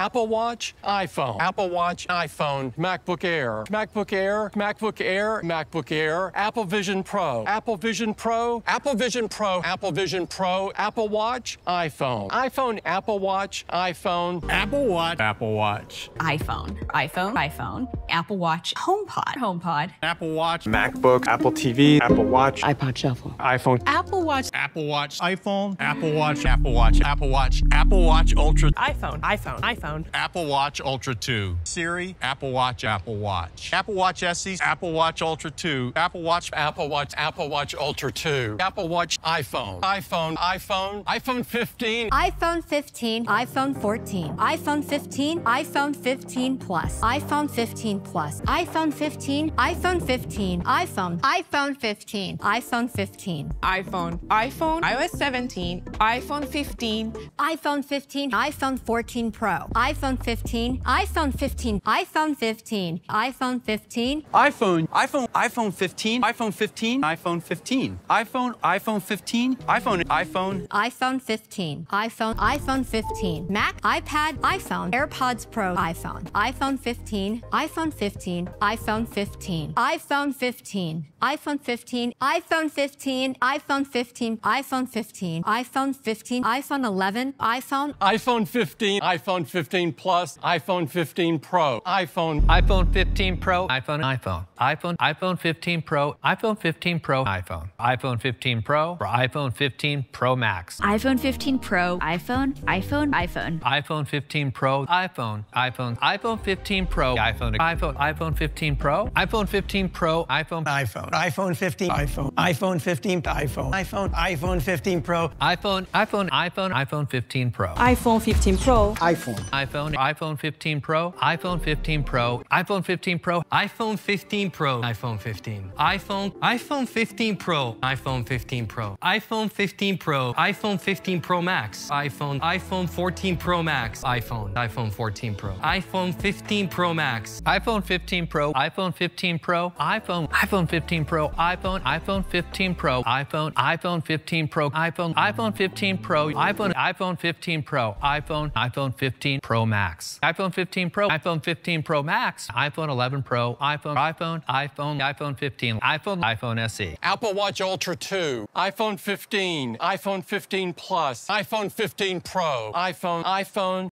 Apple Watch, iPhone. Apple Watch, iPhone. MacBook Air. MacBook Air, MacBook Air, MacBook Air. Apple Vision Pro. Apple Vision Pro. Apple Vision Pro. Apple Vision Pro. Apple Watch, iPhone. iPhone, Apple Watch, iPhone. Apple Watch. Apple Watch. iPhone, iPhone, iPhone, Apple Watch, HomePod, HomePod, Apple Watch. MacBook, Apple TV, Apple Watch, iPod Shuffle. iPhone, Apple Watch, Apple Watch. iPhone. Apple Watch. Apple Watch. Apple Watch. Apple Watch Ultra. iPhone, iPhone, iPhone. Apple Watch Ultra 2. Siri. Apple Watch. Apple Watch. Apple Watch SE. Apple Watch Ultra 2. Apple Watch. Apple Watch, Apple Watch Ultra 2. Apple Watch, iPhone. iPhone, iPhone, iPhone 15. iPhone 15, iPhone 14, iPhone 15, iPhone 15 Plus, iPhone 15 Plus, iPhone 15, iPhone 15, iPhone, iPhone 15, iPhone 15, iPhone, iPhone, iOS 17, iPhone 15, iPhone 15, iPhone 14 Pro, iPhone 15, iPhone 15, iPhone 15, iPhone 15, iPhone, iPhone, iPhone 15, iPhone 15, iPhone 15, iPhone, iPhone 15, iPhone, iPhone, iPhone 15, iPhone, iPhone 15, Mac, iPad, iPhone, AirPods Pro, iPhone, iPhone 15, iPhone 15, iPhone 15, iPhone 15, iPhone 15, iPhone 15, iPhone 15, iPhone 15, iPhone 15, iPhone 11, iPhone, iPhone 15, iPhone 15 Plus, iPhone 15 Pro, iPhone, iPhone 15 Pro, iPhone, iPhone, iPhone, iPhone 15 Pro, iPhone 15 Pro, iPhone, iPhone 15 Pro, or iPhone 15 Pro Max, iPhone 15 Pro, iPhone, iPhone, iPhone, iPhone 15 Pro, iPhone, iPhone, iPhone 15 Pro, iPhone, iPhone, iPhone 15 Pro, iPhone 15 Pro, iPhone, iPhone, iPhone 15, iPhone, iPhone 15, iPhone, iPhone, iPhone 15 Pro, iPhone, iPhone, iPhone, iPhone 15 Pro, iPhone 15 Pro, iPhone, iPhone, iPhone 15 Pro, iPhone 15 Pro, iPhone 15 Pro, iPhone 15 Pro, iPhone 15, iPhone, iPhone 15 Pro, iPhone 15 Pro, iPhone 15 Pro, iPhone 15 Pro Max, iPhone, iPhone 14 Pro Max, iPhone, iPhone 14 Pro, iPhone 15 Pro Max, iPhone 15 Pro, iPhone 15 Pro, iPhone, iPhone 15 Pro, iPhone, iPhone 15 Pro, iPhone, iPhone 15 Pro, iPhone, iPhone 15 Pro, iPhone, iPhone 15 Pro, iPhone, iPhone 15 Pro Max, iPhone 15 Pro, iPhone 15 Pro Max, iPhone 11 Pro, iPhone, iPhone, iPhone, iPhone 15, iPhone, iPhone SE, Apple Watch Ultra 2, iPhone 15, iPhone 15 Plus, iPhone 15 Pro, iPhone, iPhone,